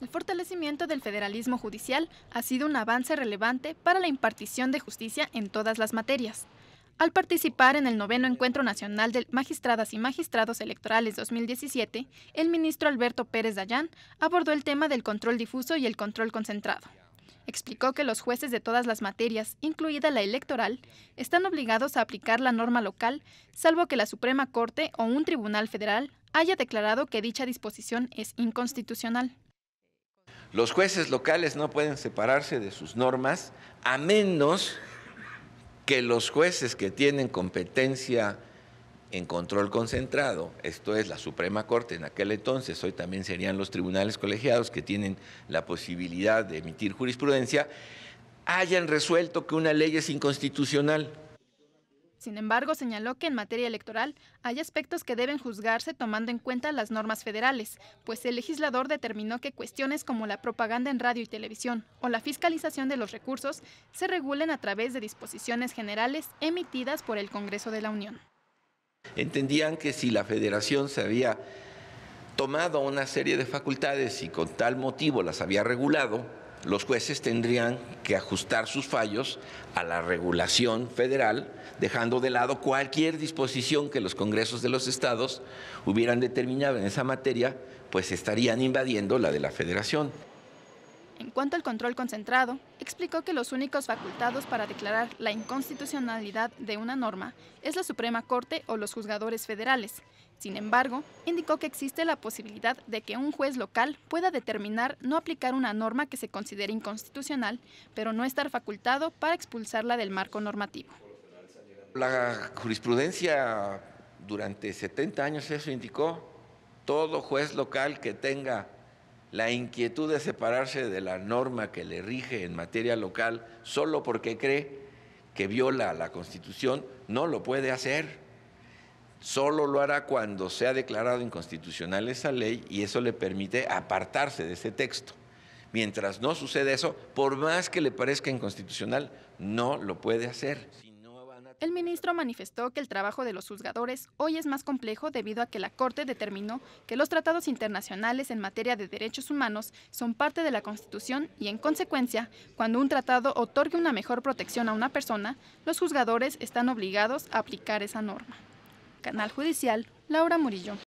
El fortalecimiento del federalismo judicial ha sido un avance relevante para la impartición de justicia en todas las materias. Al participar en el noveno Encuentro Nacional de Magistradas y Magistrados Electorales 2017, el ministro Alberto Pérez Dayán abordó el tema del control difuso y el control concentrado. Explicó que los jueces de todas las materias, incluida la electoral, están obligados a aplicar la norma local, salvo que la Suprema Corte o un tribunal federal haya declarado que dicha disposición es inconstitucional. Los jueces locales no pueden separarse de sus normas a menos que los jueces que tienen competencia en control concentrado, esto es la Suprema Corte en aquel entonces, hoy también serían los tribunales colegiados que tienen la posibilidad de emitir jurisprudencia, hayan resuelto que una ley es inconstitucional. Sin embargo, señaló que en materia electoral hay aspectos que deben juzgarse tomando en cuenta las normas federales, pues el legislador determinó que cuestiones como la propaganda en radio y televisión o la fiscalización de los recursos se regulen a través de disposiciones generales emitidas por el Congreso de la Unión. Entendían que si la federación se había tomado una serie de facultades y con tal motivo las había regulado, los jueces tendrían que ajustar sus fallos a la regulación federal, dejando de lado cualquier disposición que los congresos de los estados hubieran determinado en esa materia, pues estarían invadiendo la de la federación. En cuanto al control concentrado, explicó que los únicos facultados para declarar la inconstitucionalidad de una norma es la Suprema Corte o los juzgadores federales. Sin embargo, indicó que existe la posibilidad de que un juez local pueda determinar no aplicar una norma que se considere inconstitucional, pero no estar facultado para expulsarla del marco normativo. La jurisprudencia durante 70 años eso indicó, todo juez local que tenga la inquietud de separarse de la norma que le rige en materia local solo porque cree que viola la Constitución, no lo puede hacer. Solo lo hará cuando sea declarado inconstitucional esa ley y eso le permite apartarse de ese texto. Mientras no sucede eso, por más que le parezca inconstitucional, no lo puede hacer. El ministro manifestó que el trabajo de los juzgadores hoy es más complejo debido a que la Corte determinó que los tratados internacionales en materia de derechos humanos son parte de la Constitución y, en consecuencia, cuando un tratado otorgue una mejor protección a una persona, los juzgadores están obligados a aplicar esa norma. Canal Judicial, Laura Murillo.